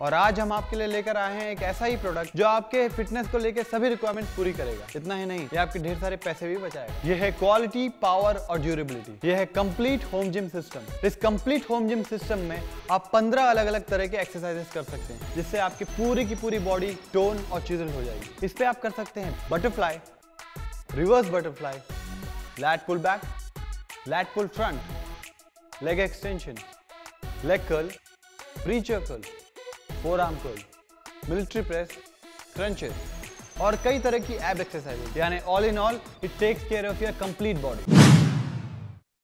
और आज हम आपके लिए लेकर आए हैं एक ऐसा ही प्रोडक्ट जो आपके फिटनेस को लेकर सभी रिक्वायरमेंट पूरी करेगा। इतना ही नहीं, ये आपके ढेर सारे पैसे भी बचाएगा। ये है क्वालिटी पावर और ड्यूरेबिलिटी ये है कंप्लीट होम जिम सिस्टम इस कंप्लीट होम जिम सिस्टम में आप 15 अलग अलग तरह के एक्सरसाइजेस कर सकते हैं, जिससे आपकी पूरी की पूरी बॉडी टोन और चिजल हो जाएगी। इस पे आप कर सकते हैं butterfly reverse butterfly lat pull back lat pull front leg extension leg curl preacher curl forearm curl military press crunches और कई तरह की एब एक्सरसाइजेज यानी all in all it takes care of your complete body